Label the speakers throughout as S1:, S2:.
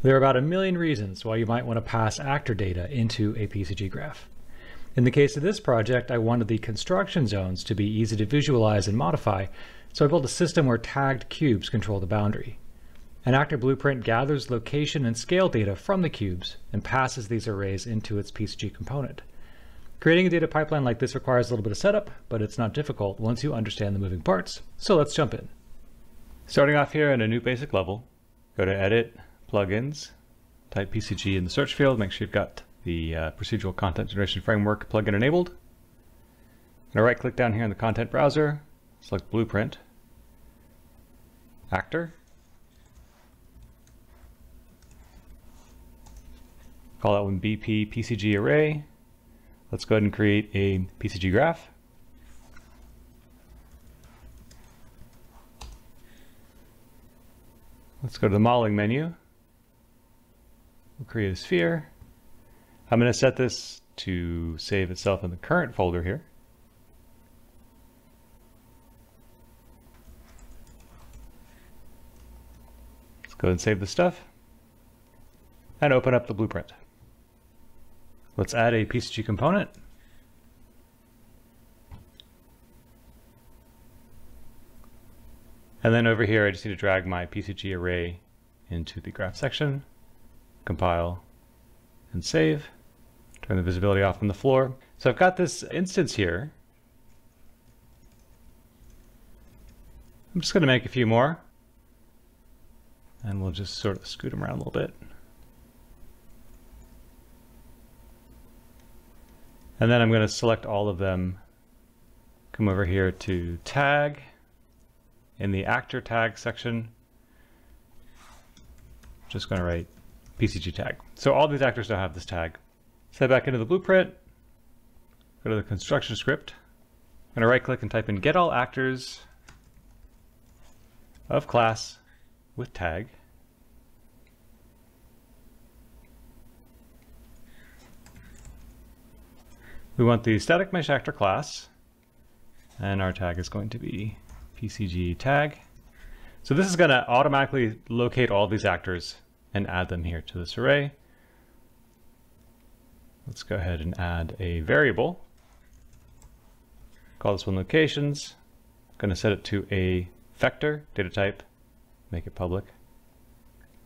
S1: There are about a million reasons why you might want to pass actor data into a PCG graph. In the case of this project, I wanted the construction zones to be easy to visualize and modify, so I built a system where tagged cubes control the boundary. An actor blueprint gathers location and scale data from the cubes and passes these arrays into its PCG component. Creating a data pipeline like this requires a little bit of setup, but it's not difficult once you understand the moving parts. So let's jump in. Starting off here in a new basic level, go to Edit, plugins, type PCG in the search field, make sure you've got the uh, procedural content generation framework plugin enabled. Now right click down here in the content browser, select blueprint, actor, call that one BP PCG array. Let's go ahead and create a PCG graph. Let's go to the modeling menu We'll create a sphere. I'm going to set this to save itself in the current folder here. Let's go ahead and save the stuff and open up the blueprint. Let's add a PCG component. And then over here, I just need to drag my PCG array into the graph section compile, and save. Turn the visibility off on the floor. So I've got this instance here. I'm just going to make a few more. And we'll just sort of scoot them around a little bit. And then I'm going to select all of them, come over here to tag. In the actor tag section, just going to write PCG tag. So all these actors now have this tag. Set back into the blueprint, go to the construction script. I'm gonna right click and type in get all actors of class with tag. We want the static mesh actor class, and our tag is going to be PCG tag. So this is going to automatically locate all these actors and add them here to this array. Let's go ahead and add a variable. Call this one locations. I'm going to set it to a vector data type, make it public,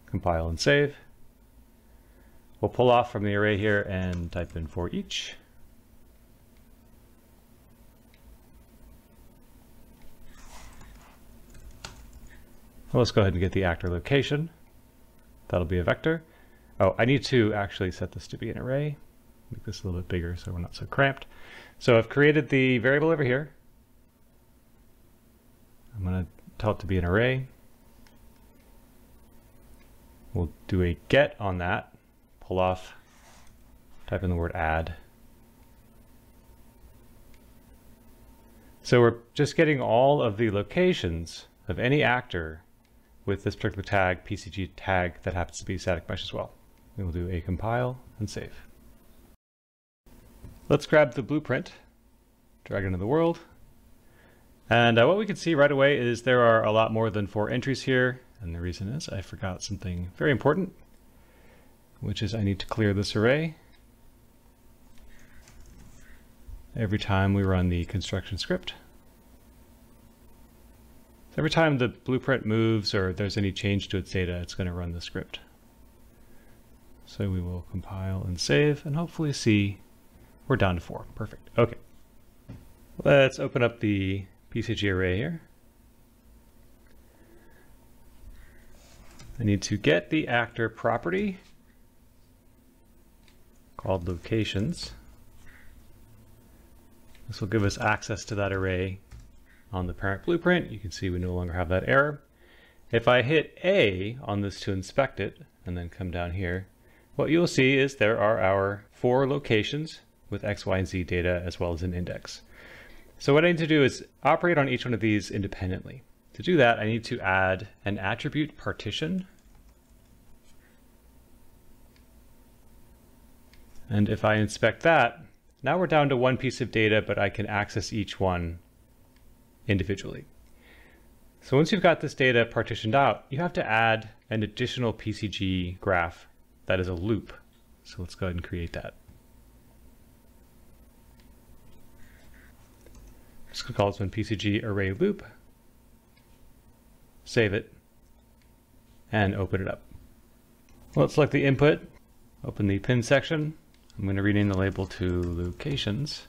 S1: compile and save. We'll pull off from the array here and type in for each. let's go ahead and get the actor location. That'll be a vector. Oh, I need to actually set this to be an array. Make this a little bit bigger so we're not so cramped. So I've created the variable over here. I'm going to tell it to be an array. We'll do a get on that, pull off, type in the word add. So we're just getting all of the locations of any actor with this particular tag, PCG tag, that happens to be static mesh as well. We will do a compile and save. Let's grab the blueprint, drag it into the world. And uh, what we can see right away is there are a lot more than four entries here. And the reason is I forgot something very important, which is I need to clear this array every time we run the construction script. Every time the blueprint moves or there's any change to its data, it's going to run the script. So we will compile and save and hopefully see we're down to four. Perfect. Okay. Let's open up the PCG array here. I need to get the actor property called locations. This will give us access to that array on the parent blueprint, you can see we no longer have that error. If I hit A on this to inspect it, and then come down here, what you'll see is there are our four locations with X, Y, and Z data as well as an index. So what I need to do is operate on each one of these independently. To do that, I need to add an attribute partition. And if I inspect that, now we're down to one piece of data, but I can access each one individually. So once you've got this data partitioned out, you have to add an additional PCG graph that is a loop. So let's go ahead and create that. Just call this one PCG array loop. Save it and open it up. let's select the input, open the pin section. I'm going to rename the label to locations.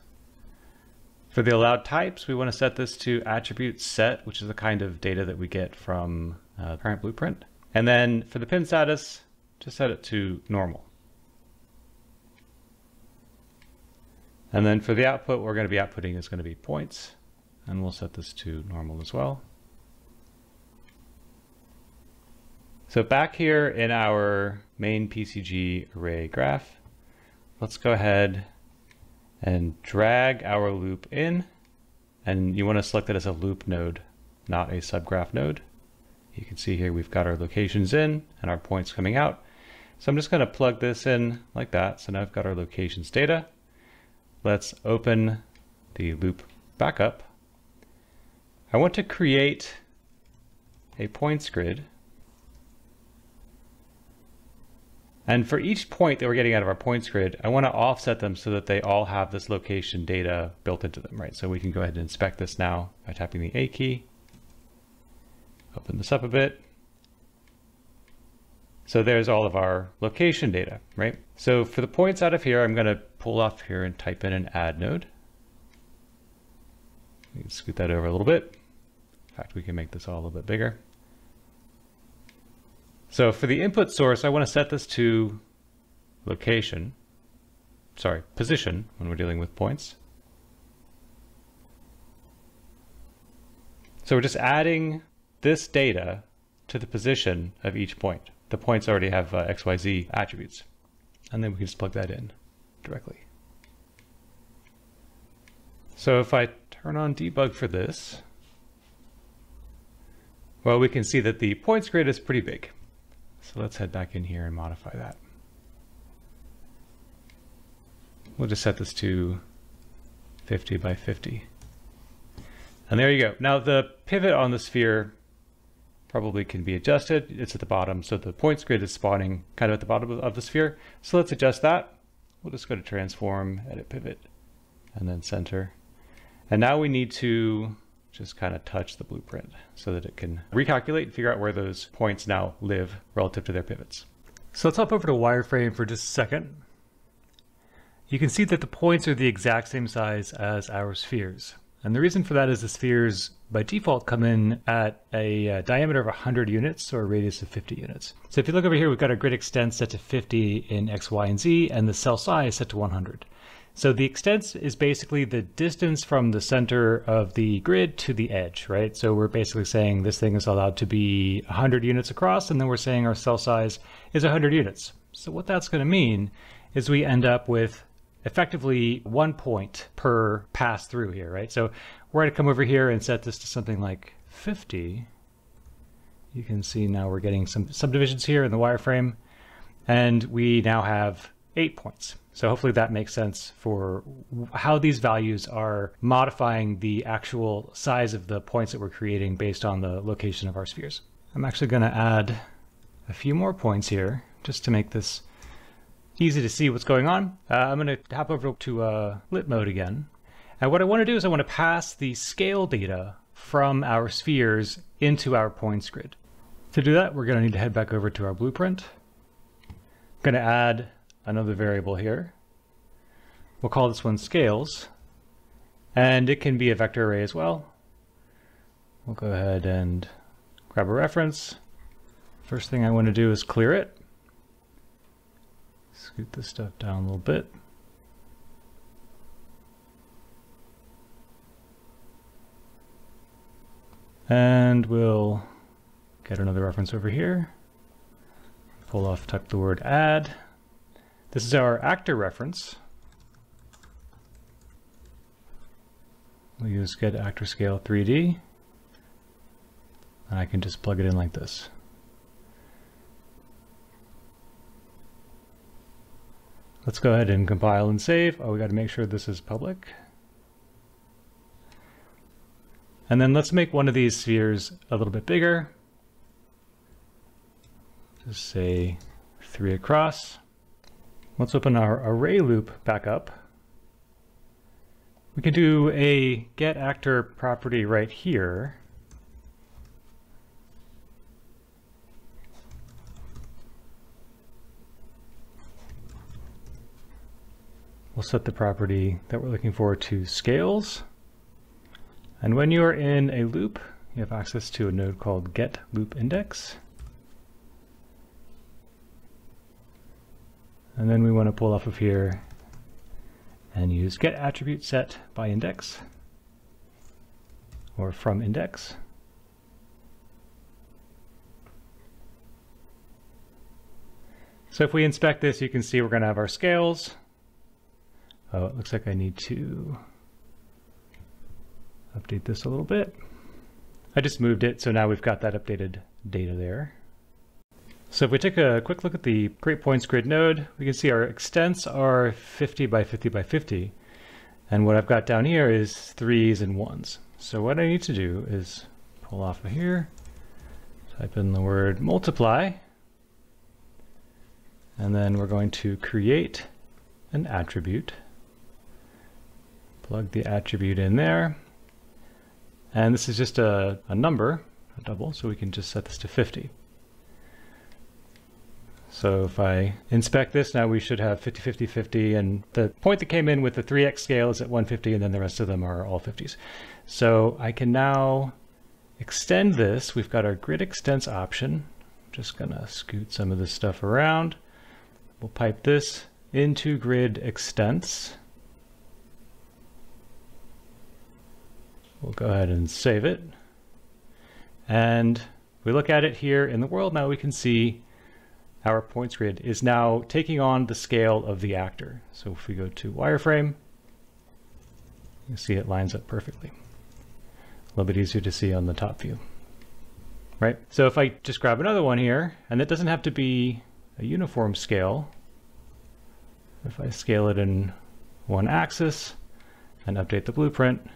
S1: For the allowed types, we want to set this to attribute set, which is the kind of data that we get from uh, parent blueprint. And then for the pin status, just set it to normal. And then for the output, we're going to be outputting is going to be points. And we'll set this to normal as well. So back here in our main PCG array graph, let's go ahead and drag our loop in. And you want to select it as a loop node, not a subgraph node. You can see here we've got our locations in and our points coming out. So I'm just going to plug this in like that. So now I've got our locations data. Let's open the loop back up. I want to create a points grid And for each point that we're getting out of our points grid, I want to offset them so that they all have this location data built into them, right? So we can go ahead and inspect this now by tapping the A key. Open this up a bit. So there's all of our location data, right? So for the points out of here, I'm going to pull off here and type in an add node. We can scoot that over a little bit. In fact, we can make this all a little bit bigger. So for the input source, I want to set this to location, sorry, position when we're dealing with points. So we're just adding this data to the position of each point. The points already have uh, XYZ attributes. And then we can just plug that in directly. So if I turn on debug for this, well, we can see that the points grid is pretty big. So let's head back in here and modify that. We'll just set this to 50 by 50. And there you go. Now the pivot on the sphere probably can be adjusted. It's at the bottom, so the points grid is spawning kind of at the bottom of the sphere. So let's adjust that. We'll just go to transform, edit pivot, and then center. And now we need to just kind of touch the blueprint so that it can recalculate and figure out where those points now live relative to their pivots. So let's hop over to wireframe for just a second. You can see that the points are the exact same size as our spheres. And the reason for that is the spheres by default come in at a uh, diameter of 100 units or a radius of 50 units. So if you look over here, we've got our grid extent set to 50 in X, Y, and Z, and the cell size set to 100. So the extent is basically the distance from the center of the grid to the edge, right? So we're basically saying this thing is allowed to be 100 units across, and then we're saying our cell size is 100 units. So what that's going to mean is we end up with effectively one point per pass through here, right? So we're going to come over here and set this to something like 50. You can see now we're getting some subdivisions here in the wireframe, and we now have eight points. So hopefully that makes sense for how these values are modifying the actual size of the points that we're creating based on the location of our spheres. I'm actually going to add a few more points here just to make this easy to see what's going on. Uh, I'm going to hop over to uh, lit mode again. And what I want to do is I want to pass the scale data from our spheres into our points grid. To do that, we're going to need to head back over to our blueprint. I'm going to add another variable here. We'll call this one scales, and it can be a vector array as well. We'll go ahead and grab a reference. First thing I want to do is clear it. Scoot this stuff down a little bit. And we'll get another reference over here. Pull off, type the word add. This is our actor reference. We'll use get actor scale 3D. And I can just plug it in like this. Let's go ahead and compile and save. Oh, we got to make sure this is public. And then let's make one of these spheres a little bit bigger. Just say three across. Let's open our array loop back up. We can do a get actor property right here. We'll set the property that we're looking for to scales. And when you are in a loop, you have access to a node called get loop index. And then we want to pull off of here and use get attribute set by index or from index. So if we inspect this, you can see we're going to have our scales, Oh, it looks like I need to update this a little bit. I just moved it, so now we've got that updated data there. So if we take a quick look at the Create Points Grid node, we can see our extents are 50 by 50 by 50. And what I've got down here is threes and ones. So what I need to do is pull off of here, type in the word multiply, and then we're going to create an attribute Plug the attribute in there. And this is just a, a number, a double, so we can just set this to 50. So if I inspect this, now we should have 50, 50, 50, and the point that came in with the 3x scale is at 150, and then the rest of them are all 50s. So I can now extend this. We've got our grid extents option. I'm just gonna scoot some of this stuff around. We'll pipe this into grid extents. We'll go ahead and save it. And we look at it here in the world now we can see our points grid is now taking on the scale of the actor. So if we go to wireframe, you see it lines up perfectly. A little bit easier to see on the top view, right? So if I just grab another one here, and it doesn't have to be a uniform scale. If I scale it in one axis and update the blueprint,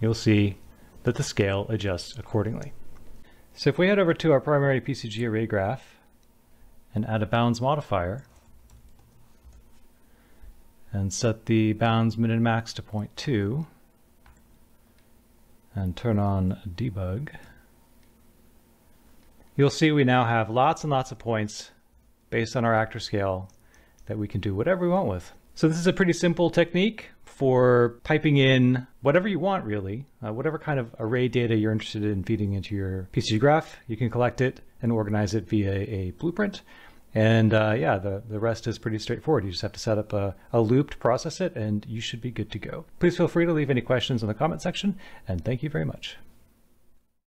S1: you'll see that the scale adjusts accordingly. So if we head over to our primary PCG array graph and add a bounds modifier and set the bounds min and max to 0.2 and turn on debug, you'll see we now have lots and lots of points based on our actor scale that we can do whatever we want with. So this is a pretty simple technique for piping in whatever you want really, uh, whatever kind of array data you're interested in feeding into your PCG graph, you can collect it and organize it via a blueprint. And uh, yeah, the, the rest is pretty straightforward. You just have to set up a, a loop to process it and you should be good to go. Please feel free to leave any questions in the comment section and thank you very much.